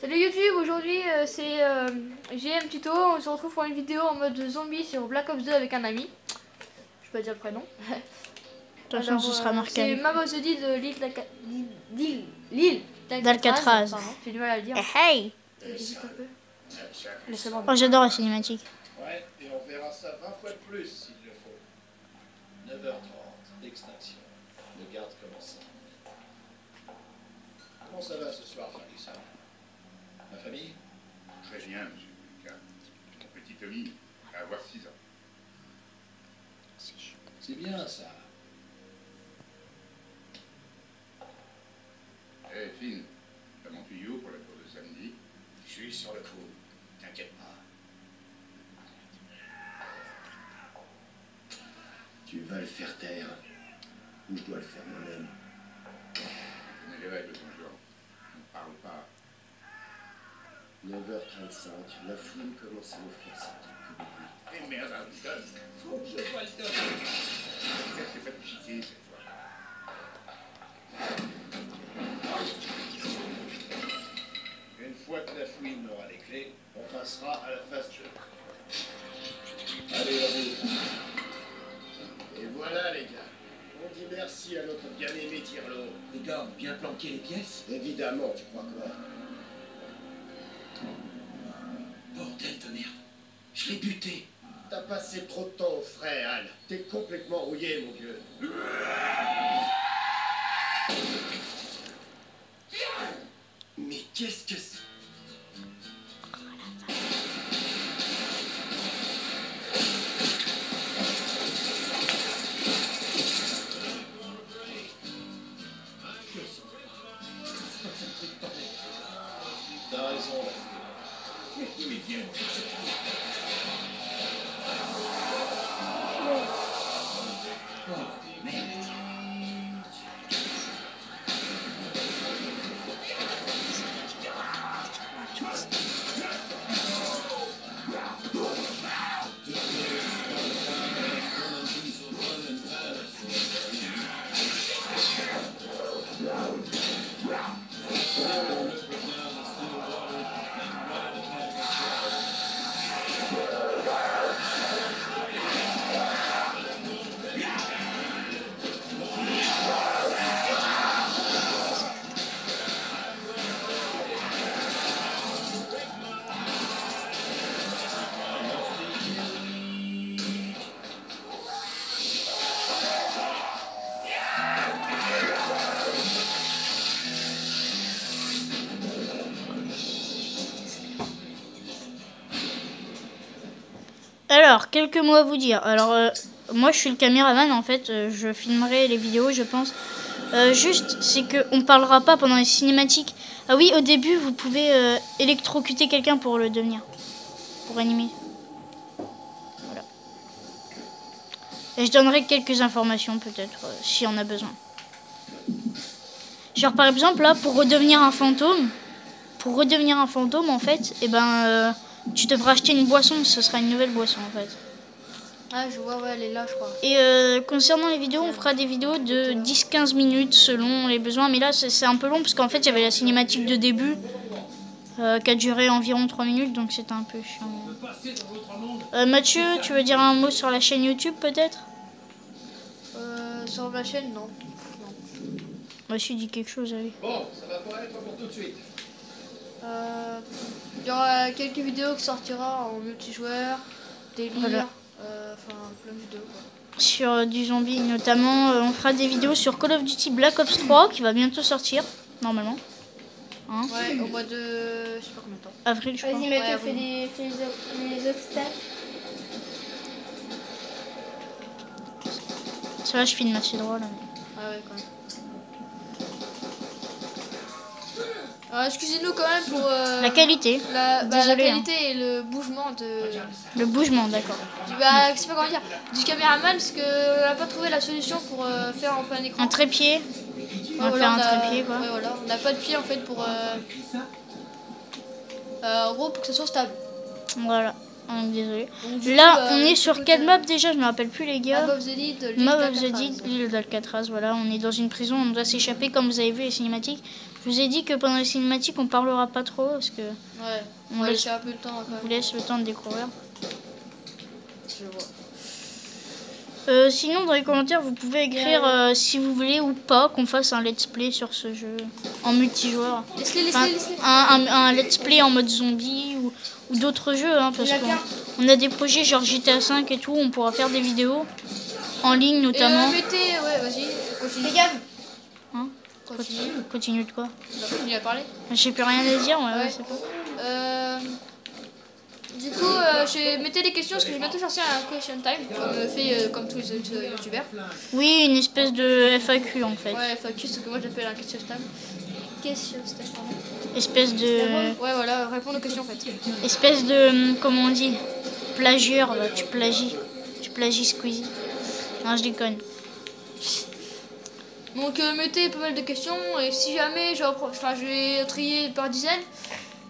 Salut YouTube, aujourd'hui euh, c'est euh, GM Tuto, on se retrouve pour une vidéo en mode zombie sur Black Ops 2 avec un ami. Je peux pas dire le prénom. De toute façon, ce sera euh, marqué. C'est de dit de l'île D'Alcatraz. J'ai du mal à le dire. Eh, hey. Laissez-moi. Oh, j'adore la cinématique. Ouais, et on verra ça 20 fois de plus s'il le faut. 9h30, d'extinction. Le garde commence. Comment ça va ce soir, famille Très bien, monsieur Lucas. Mon petit Tommy va avoir 6 ans. C'est bien ça. Eh, Finn, t'as mon tuyau pour la cour de samedi? Je suis sur le coup. T'inquiète pas. Tu vas le faire taire. Ou je dois le faire moi-même connais les règles de ton genre. On ne parle pas. 9h35, la foule commence à faire sentir public. Eh merde, Harrison Faut que je vois le top que t'es pas chiqué cette fois. Une fois que la fouine aura les clés, on passera à la phase jeu. Allez, allez. Et voilà, les gars. On dit merci à notre bien-aimé Tirlo. Les gars ont bien planqué les pièces Évidemment, tu crois quoi? Je l'ai buté. T'as passé trop de temps au frais, Al. T'es complètement rouillé, mon vieux. Mais qu'est-ce que c'est Alors, quelques mots à vous dire. Alors, euh, moi, je suis le caméraman, en fait. euh, je filmerai les vidéos, je pense. Euh, juste, c'est que on parlera pas pendant les cinématiques. Ah oui, au début, vous pouvez électrocuter quelqu'un pour le devenir. Pour animer. Voilà. Et je donnerai quelques informations, peut-être, si on a besoin. Genre, par exemple, là, pour redevenir un fantôme, pour redevenir un fantôme, en fait, eh ben, tu devras acheter une boisson. Ce sera une nouvelle boisson, en fait. Ah, je vois, ouais, elle est là, je crois. Et euh, concernant les vidéos, on fera des vidéos de 10-15 minutes selon les besoins. Mais là, c'est c'est un peu long parce qu'en fait, il y avait la cinématique de début euh, qui a duré environ 3 minutes, donc c'était un peu chiant. Euh, Mathieu, tu veux dire un mot sur la chaîne YouTube peut-être? Euh, sur ma chaîne, non. Mathieu dit quelque chose, allez. Bon, ça va pas être pour tout de suite. Euh, il y aura quelques vidéos qui sortira en multijoueur, délire, Voilà. euh, enfin plein de vidéos quoi. Sur euh, du zombie notamment, euh, on fera des vidéos sur Call of Duty Black Ops 3 qui va bientôt sortir, normalement. Hein Ouais, au mois de. je sais pas combien de temps. Avril, je crois. Vas-y, Mathieu, Ouais, fais, les, fais les, ob- les obstacles. Ça va, je filme assez drôle. Ah ouais, quand même. Ah, Excusez-nous quand même pour euh, La qualité, la, bah, la Désolé, hein. qualité et le bougement de. le bougement, d'accord. du- Bah, je sais pas comment dire. Du caméraman parce qu'on n'a pas trouvé la solution pour euh, faire en plein écran. Un trépied, on va faire un on a- trépied quoi. Ouais, voilà. On n'a pas de pied en fait pour. Euh... euh, en gros, pour que ce soit stable. Voilà. Ah, désolé. Donc, du Là, coup, on euh, est sur quelle euh, map déjà? Je me rappelle plus, les gars. Map of the. Dead, l'île d'Alcatraz, voilà, on est dans une prison, on doit s'échapper comme vous avez vu les cinématiques. Je vous ai dit que pendant les cinématiques on parlera pas trop parce que Ouais, on, laisse- un peu le temps quand vous laisse le temps de découvrir. Je vois. Euh, sinon dans les commentaires vous pouvez écrire euh, si vous voulez ou pas qu'on fasse un let's play sur ce jeu en multijoueur. Laisse-les, Enfin, laisse-les, laisse-les. un, un- un let's play en mode zombie ou, ou d'autres jeux hein, parce qu'on a des projets genre GTA 5 et tout, on pourra faire des vidéos en ligne Et notamment. euh, mettez, ouais, vas-y, continue. Continue. Continue de quoi continuer à parler. J'ai plus rien à dire, ouais, c'est pas. Euh, du coup, euh, j'ai mettez des questions parce que je vais bientôt sortir un question time, comme euh, fait euh, comme tous les autres euh, youtubeurs. Oui, une espèce de FAQ en fait. Ouais, FAQ, c'est ce que moi j'appelle un question time. Question time, pardon. Espèce de. Ouais, voilà, répondre aux questions en fait. Espèce de. hum, Comment on dit Plagieur, là, tu plagies. Tu plagies Squeezie. Non, je déconne. Donc euh, mettez pas mal de questions et si jamais, enfin, je vais trier par dizaines.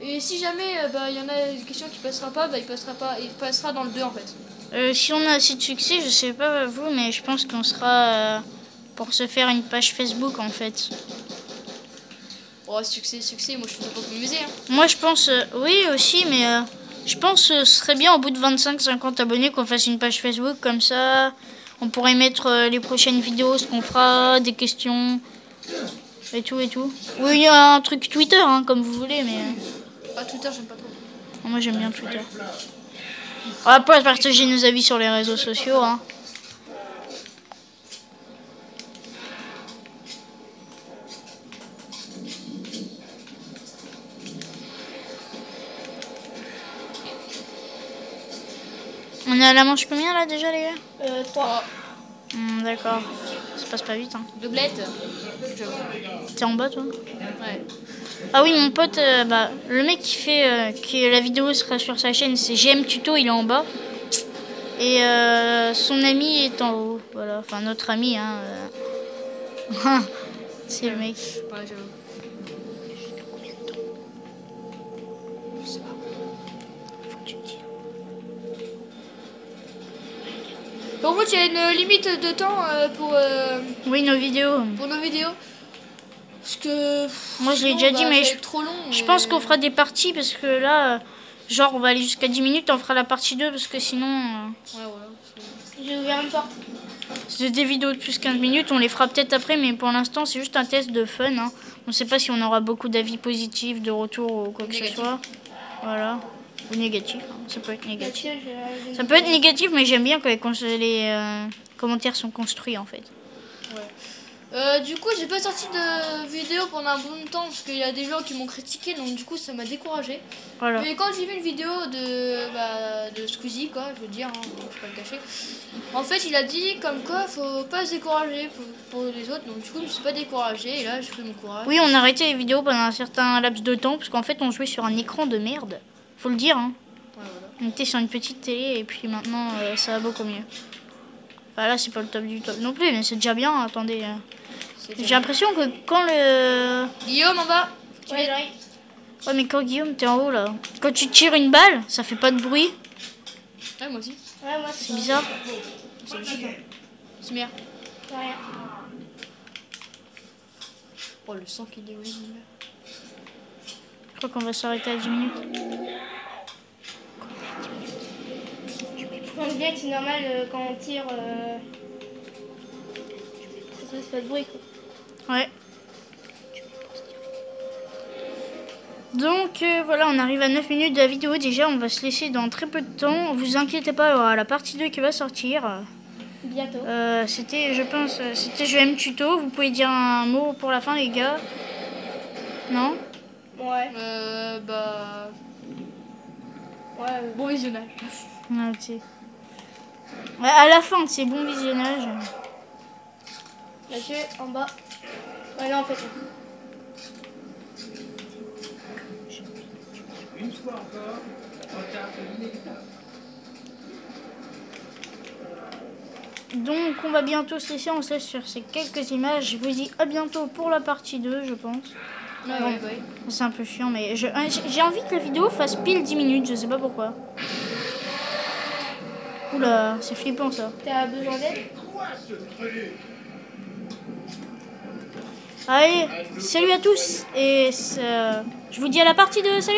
Et si jamais euh, bah, il y en a des questions qui passera pas, bah, il passera pas, il passera dans le 2 en fait. Euh, si on a assez de succès, je sais pas vous, mais je pense qu'on sera. euh, pour se faire une page Facebook en fait. Oh, succès, succès, moi je fais pas économiser. Hein. Moi je pense. oui aussi, mais. je pense que ce serait bien au bout de 25-50 abonnés qu'on fasse une page Facebook comme ça. On pourrait mettre euh, les prochaines vidéos, ce qu'on fera, des questions et tout et tout. Ou il y a un truc Twitter, hein, comme vous voulez, mais euh, Ah, Twitter, j'aime pas trop. moi j'aime bien Twitter. On va pas partager nos avis sur les réseaux sociaux. Hein. À la manche combien là déjà les gars Euh, 3. Hmm, D'accord, ça passe pas vite. Hein. Doublette. T'es en bas toi Ouais. Ah oui, mon pote, euh, bah, le mec qui fait euh, que la vidéo sera sur sa chaîne, c'est GM Tuto, il est en bas. Et euh, son ami est en haut. Voilà, enfin notre ami, hein. euh. c'est le mec. Ouais, j'avoue. Par contre, il y a une limite de temps euh, pour, euh, Oui, nos vidéos. pour nos vidéos. Parce que. Moi, je l'ai déjà bah, dit, mais ça va je- trop long. Je et- pense qu'on fera des parties parce que là, euh, genre, on va aller jusqu'à 10 minutes, on fera la partie 2 parce que sinon, Ouais, c'est- J'ai ouvert une porte. c'est des vidéos de plus 15 minutes, on les fera peut-être après, mais pour l'instant, c'est juste un test de fun. Hein. On sait pas si on aura beaucoup d'avis positifs, de retour ou quoi que ce soit. Voilà. Ou négatif, hein. ça peut être négatif. Je- Ça peut être négatif, mais j'aime bien quand les, euh, commentaires sont construits en fait. Euh, du coup, j'ai pas sorti de vidéo pendant un bon temps parce qu'il y a des gens qui m'ont critiqué, donc du coup, ça m'a découragé. Voilà. Mais quand j'ai vu une vidéo de, bah, de Squeezie, quoi, je veux dire, hein, je vais pas le cacher. En fait, il a dit comme quoi faut pas se décourager pour, pour les autres, donc du coup, je me suis pas découragé et là, j'ai pris mon courage. Oui, on a arrêté les vidéos pendant un certain laps de temps parce qu'en fait, on jouait sur un écran de merde. Faut le dire, hein. Ouais, voilà. On était sur une petite télé et puis maintenant, euh, ça va beaucoup mieux. Enfin, là, c'est pas le top du top non plus, mais c'est déjà bien. Attendez. C'est J'ai l'impression que quand le. Guillaume en bas tu Ouais. Ouais, mais quand Guillaume, t'es en haut là. Quand tu tires une balle, ça fait pas de bruit. Ouais, moi aussi. Ouais, moi, C'est bizarre. C'est hein. C'est bien. Oh, le sang qui dégouline. Je crois qu'on va s'arrêter à 10 minutes. Je pense bien que c'est normal euh, quand on tire. Euh... Ça fasse pas de bruit quoi. Ouais. Donc euh, voilà, on arrive à 9 minutes de la vidéo déjà, on va se laisser dans très peu de temps. Vous inquiétez pas, il y aura la partie 2 qui va sortir. Bientôt. Euh, c'était, je pense, c'était Je aime tuto. Vous pouvez dire un mot pour la fin, les gars? Non? Ouais. Euh, bah. Ouais. Bon visionnage. Ok. Ouais, à la fin, c'est bon visionnage. Mathieu, en bas. Ouais, non, en fait. Une fois encore. Donc, on va bientôt se laisser. On se laisse sur ces quelques images. Je vous dis à bientôt pour la partie 2, je pense. Ouais, Bon. ouais, ouais. C'est un peu chiant, mais euh, j'ai envie que la vidéo fasse pile 10 minutes, je sais pas pourquoi. Oula, c'est flippant ça. T'as besoin d'aide? Allez, salut à tous et euh, je vous dis à la partie de salut